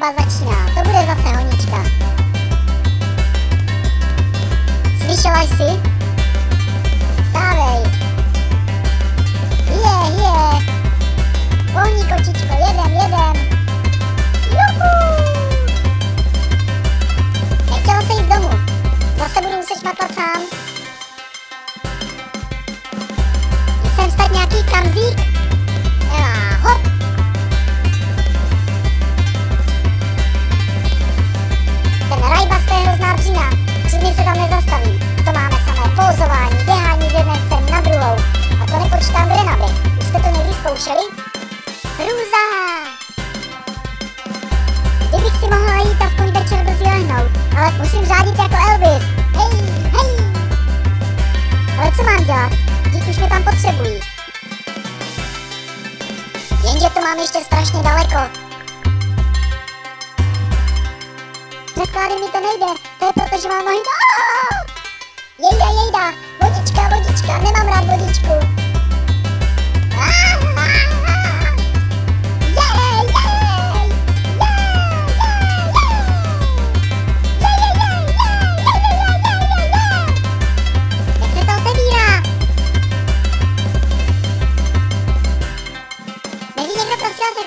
doba začíná, to bude zase honička. Slyšela jsi? Stávej. Je, je. Volní kočičko, jedem, jedem. Juhu. Nechtěla se jít domů. Zase budu muset šmatlat sám. Jsem stát nějaký kamzík? Někdy zkoušeli? Hrůza! Kdybych si mohla jít aspoň večer brzy lehnout, ale musím řádit jako Elvis. Hej, hej! Ale co mám dělat? Děti už mě tam potřebují. Jenže to mám ještě strašně daleko. Přes mi to nejde, to je proto, že mám nohy... Jejda, jejda,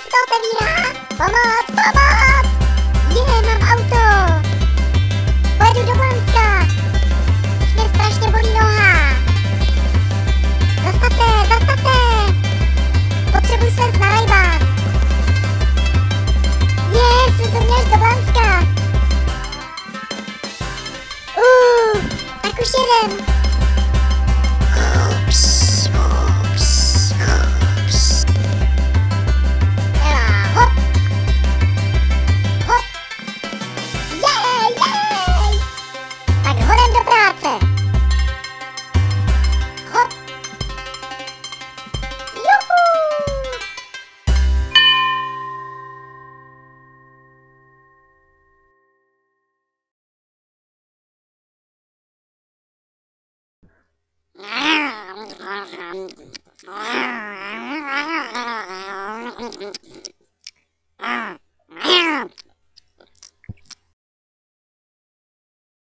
to otevírá? Pomoc, pomoc! Je, mám auto! Pojedu do Blanska! Už mě strašně bolí noha! Zastavte, zastavte! Potřebuji se na rajbás! Je, jsem se měl do Blanska! Uh, tak už jedem! Ah!